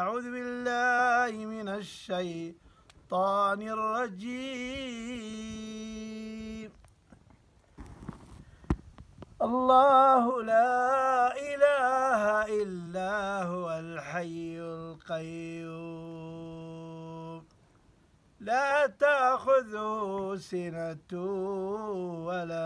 أعوذ بالله من الشيطان الرجيم. الله لا إله إلا هو الحي القيوم. لا تأخذه سنة ولا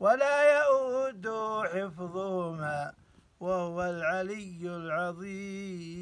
ولا يؤود حفظهما وهو العلي العظيم.